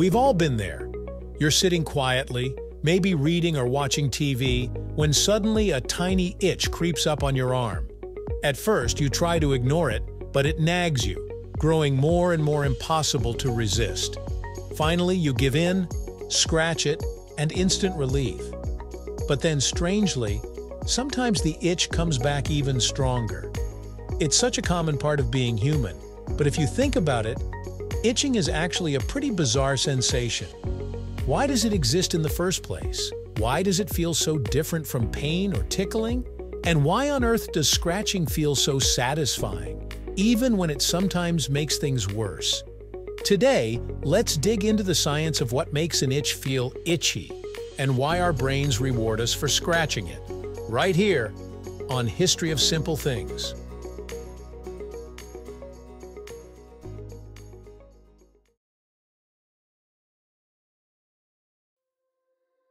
We've all been there. You're sitting quietly, maybe reading or watching TV, when suddenly a tiny itch creeps up on your arm. At first, you try to ignore it, but it nags you, growing more and more impossible to resist. Finally, you give in, scratch it, and instant relief. But then, strangely, sometimes the itch comes back even stronger. It's such a common part of being human, but if you think about it, itching is actually a pretty bizarre sensation. Why does it exist in the first place? Why does it feel so different from pain or tickling? And why on earth does scratching feel so satisfying, even when it sometimes makes things worse? Today, let's dig into the science of what makes an itch feel itchy and why our brains reward us for scratching it, right here on History of Simple Things.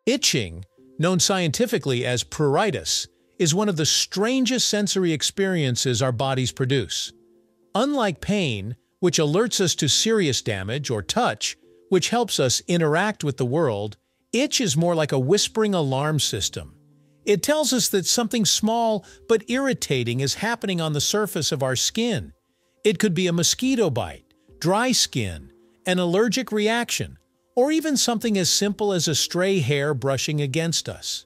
Itching, known scientifically as pruritus, is one of the strangest sensory experiences our bodies produce. Unlike pain, which alerts us to serious damage, or touch, which helps us interact with the world, itch is more like a whispering alarm system. It tells us that something small but irritating is happening on the surface of our skin. It could be a mosquito bite, dry skin, an allergic reaction, or even something as simple as a stray hair brushing against us.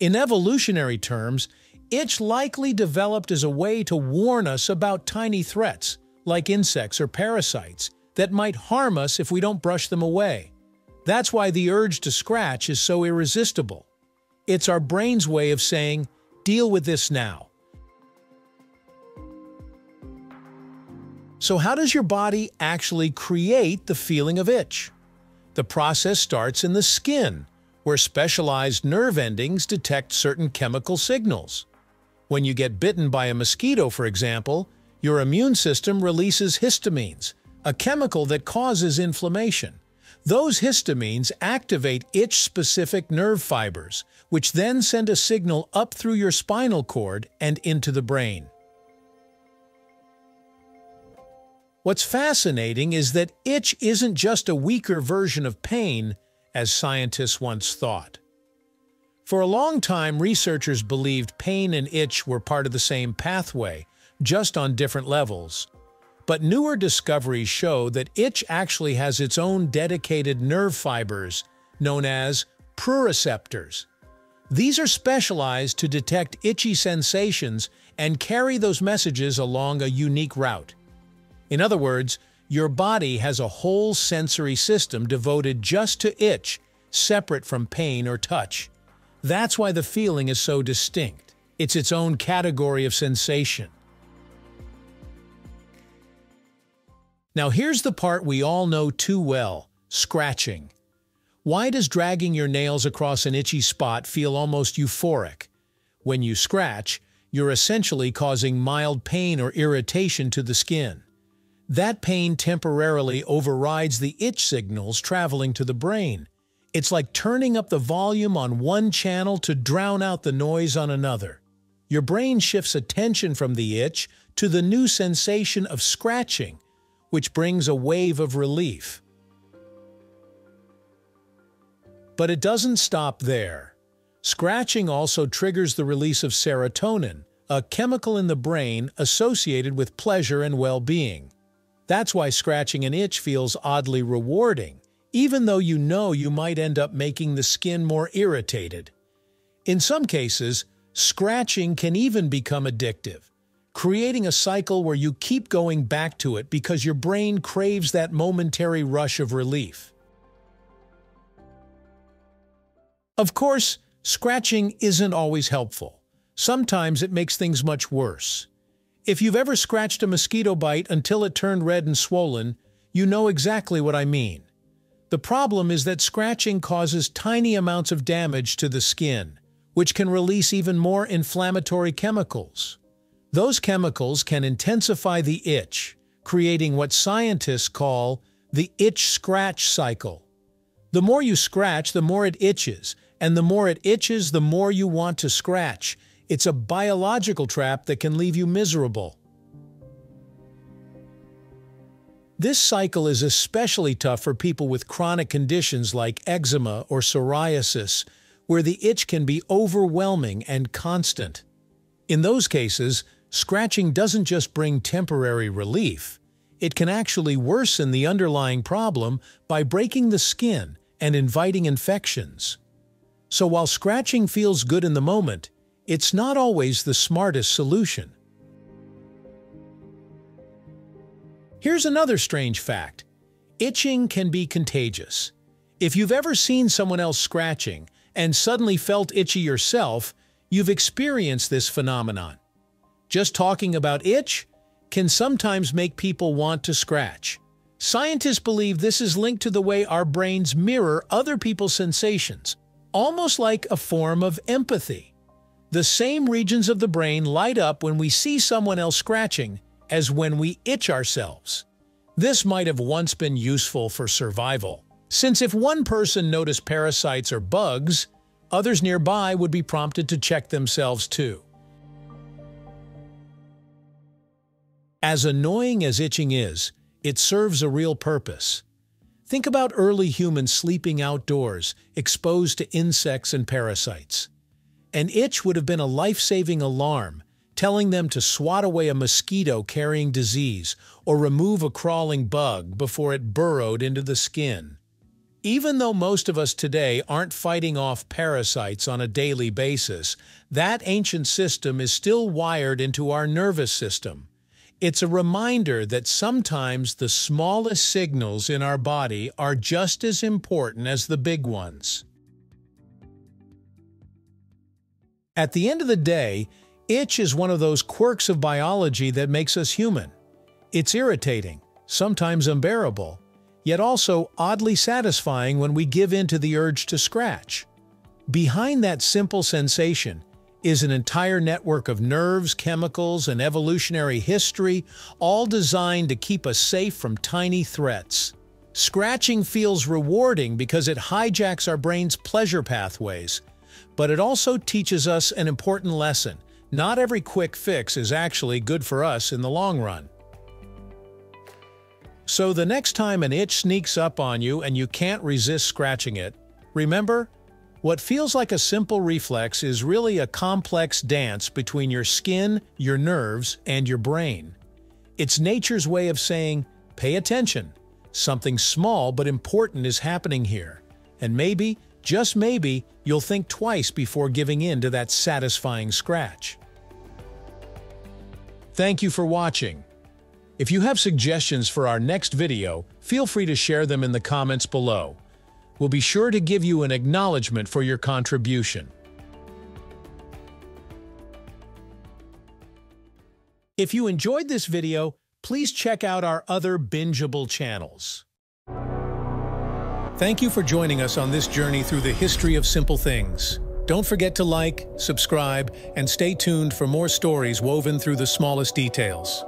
In evolutionary terms, itch likely developed as a way to warn us about tiny threats, like insects or parasites, that might harm us if we don't brush them away. That's why the urge to scratch is so irresistible. It's our brain's way of saying, deal with this now. So how does your body actually create the feeling of itch? The process starts in the skin, where specialized nerve endings detect certain chemical signals. When you get bitten by a mosquito, for example, your immune system releases histamines, a chemical that causes inflammation. Those histamines activate itch-specific nerve fibers, which then send a signal up through your spinal cord and into the brain. What's fascinating is that itch isn't just a weaker version of pain, as scientists once thought. For a long time, researchers believed pain and itch were part of the same pathway, just on different levels. But newer discoveries show that itch actually has its own dedicated nerve fibers, known as pruriceptors. These are specialized to detect itchy sensations and carry those messages along a unique route. In other words, your body has a whole sensory system devoted just to itch, separate from pain or touch. That's why the feeling is so distinct. It's its own category of sensation. Now here's the part we all know too well, scratching. Why does dragging your nails across an itchy spot feel almost euphoric? When you scratch, you're essentially causing mild pain or irritation to the skin. That pain temporarily overrides the itch signals traveling to the brain. It's like turning up the volume on one channel to drown out the noise on another. Your brain shifts attention from the itch to the new sensation of scratching, which brings a wave of relief. But it doesn't stop there. Scratching also triggers the release of serotonin, a chemical in the brain associated with pleasure and well-being. That's why scratching an itch feels oddly rewarding, even though you know you might end up making the skin more irritated. In some cases, scratching can even become addictive, creating a cycle where you keep going back to it because your brain craves that momentary rush of relief. Of course, scratching isn't always helpful. Sometimes it makes things much worse. If you've ever scratched a mosquito bite until it turned red and swollen, you know exactly what I mean. The problem is that scratching causes tiny amounts of damage to the skin, which can release even more inflammatory chemicals. Those chemicals can intensify the itch, creating what scientists call the itch-scratch cycle. The more you scratch, the more it itches, and the more it itches, the more you want to scratch, it's a biological trap that can leave you miserable. This cycle is especially tough for people with chronic conditions like eczema or psoriasis, where the itch can be overwhelming and constant. In those cases, scratching doesn't just bring temporary relief, it can actually worsen the underlying problem by breaking the skin and inviting infections. So while scratching feels good in the moment, it's not always the smartest solution. Here's another strange fact. Itching can be contagious. If you've ever seen someone else scratching and suddenly felt itchy yourself, you've experienced this phenomenon. Just talking about itch can sometimes make people want to scratch. Scientists believe this is linked to the way our brains mirror other people's sensations, almost like a form of empathy. The same regions of the brain light up when we see someone else scratching as when we itch ourselves. This might have once been useful for survival, since if one person noticed parasites or bugs, others nearby would be prompted to check themselves too. As annoying as itching is, it serves a real purpose. Think about early humans sleeping outdoors, exposed to insects and parasites. An itch would have been a life-saving alarm, telling them to swat away a mosquito carrying disease or remove a crawling bug before it burrowed into the skin. Even though most of us today aren't fighting off parasites on a daily basis, that ancient system is still wired into our nervous system. It's a reminder that sometimes the smallest signals in our body are just as important as the big ones. At the end of the day, itch is one of those quirks of biology that makes us human. It's irritating, sometimes unbearable, yet also oddly satisfying when we give in to the urge to scratch. Behind that simple sensation is an entire network of nerves, chemicals, and evolutionary history, all designed to keep us safe from tiny threats. Scratching feels rewarding because it hijacks our brain's pleasure pathways, but it also teaches us an important lesson. Not every quick fix is actually good for us in the long run. So the next time an itch sneaks up on you and you can't resist scratching it, remember, what feels like a simple reflex is really a complex dance between your skin, your nerves, and your brain. It's nature's way of saying, pay attention. Something small but important is happening here. And maybe, just maybe, you'll think twice before giving in to that satisfying scratch. Thank you for watching. If you have suggestions for our next video, feel free to share them in the comments below. We'll be sure to give you an acknowledgement for your contribution. If you enjoyed this video, please check out our other bingeable channels. Thank you for joining us on this journey through the history of simple things. Don't forget to like, subscribe, and stay tuned for more stories woven through the smallest details.